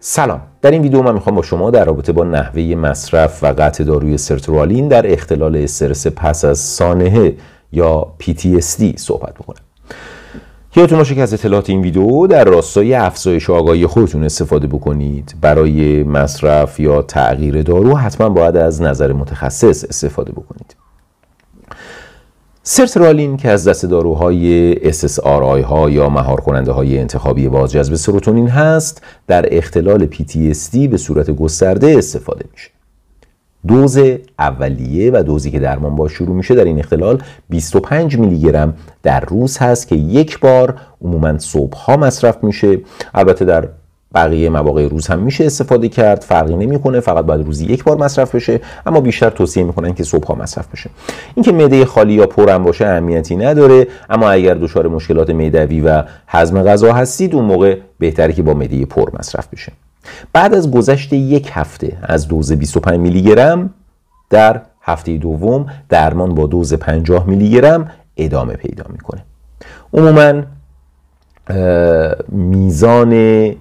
سلام. در این ویدیو من می‌خوام با شما در رابطه با نحوه مصرف و قطع داروی سرترالین در اختلال استرس پس از سانحه یا PTSD صحبت بکنم. یادتون باشه که از اطلاعات این ویدیو در راستای افزایش آگاهی خودتون استفاده بکنید. برای مصرف یا تغییر دارو حتما باید از نظر متخصص استفاده بکنید. سرترالین که از دست داروهای SSRI ها یا مهار کننده های انتخابی بازجذب سروتونین هست در اختلال PTSD به صورت گسترده استفاده میشه. دوز اولیه و دوزی که درمان با شروع میشه در این اختلال 25 میلی گرم در روز هست که یک بار عموما صبح ها مصرف میشه. البته در بقیه مواقع روز هم میشه استفاده کرد فرقی نمی‌کنه فقط باید روزی یک بار مصرف بشه اما بیشتر توصیه می‌کنن که صبح ها مصرف بشه. اینکه معده خالی یا پرم باشه اهمیتی نداره اما اگر دچار مشکلات معدوی و هضم غذا هستید اون موقع بهتره که با معده پر مصرف بشه. بعد از گذشت یک هفته از دوز 25 میلی گرم در هفته دوم درمان با دوز 50 میلی گرم ادامه پیدا می‌کنه. عموما میزان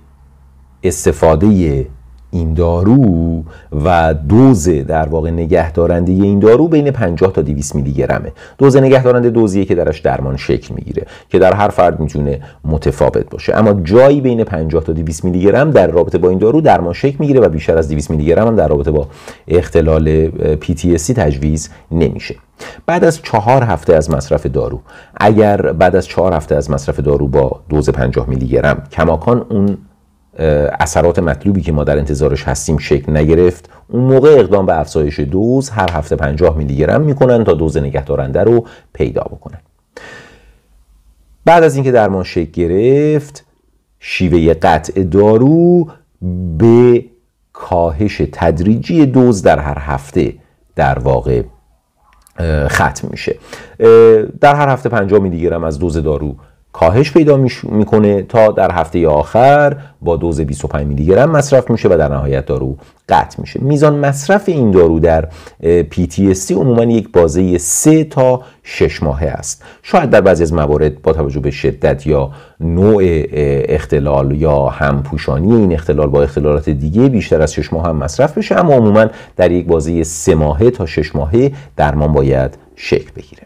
استفاده این دارو و دوز در واقع نگهدارنده این دارو بین 50 تا 200 میلی گرمه. دوز نگهدارنده دوزیه که درش درمان شکل می‌گیره که در هر فرد می‌تونه متفاوت باشه. اما جایی بین 50 تا 200 میلی گرم در رابطه با این دارو درمان شکل می‌گیره و بیشتر از 200 میلی گرم هم در رابطه با اختلال PTSD تجویز نمیشه. بعد از چهار هفته از مصرف دارو اگر بعد از چهار هفته از مصرف دارو با دوز 50 میلی گرم کماکان اون اثرات مطلوبی که ما در انتظارش هستیم شکل نگرفت. اون موقع اقدام به افزایش دوز هر هفته 50 میلی گرم می‌کنن تا دوز نگهدارنده رو پیدا بکنن. بعد از اینکه درمان شکل گرفت شیوه قطع دارو به کاهش تدریجی دوز در هر هفته در واقع ختم میشه. در هر هفته 50 میلی گرم از دوز دارو کاهش پیدا می‌کنه تا در هفته آخر با دوز 25 میلی گرم مصرف میشه و در نهایت دارو قطع میشه. میزان مصرف این دارو در PTSD عموما یک بازه 3 تا 6 ماهه است. شاید در بعضی از موارد با توجه به شدت یا نوع اختلال یا همپوشانی این اختلال با اختلالات دیگه بیشتر از 6 ماه هم مصرف بشه اما عموما در یک بازه 3 ماهه تا 6 ماهه درمان باید شکل بگیره.